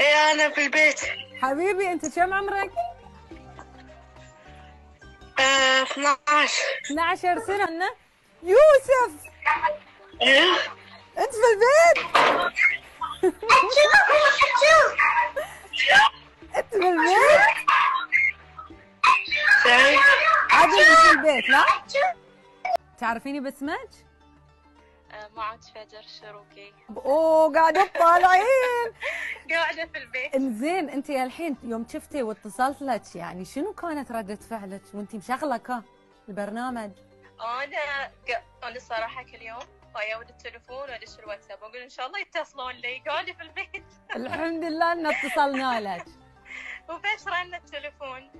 إيه أنا في البيت. حبيبي أنت كم عمرك؟ آه 12 12 سنة. أنا؟ يوسف. إيه؟ أنت في البيت؟ أنت في البيت؟ عادل أنت في البيت لا؟ تعرفيني باسمك؟ آه، معد فجر الشروقي أوه قاعدة تطالعين في البيت. انزين انت الحين يوم شفتي واتصلت لك يعني شنو كانت ردة فعلك وانت مشغله كا البرنامج؟ أنا ق- أنا الصراحة كل يوم أيود التليفون وأدش الواتساب أقول إن شاء الله يتصلون لي قاعدة في البيت. الحمد لله إن اتصلنا لك. رن التليفون.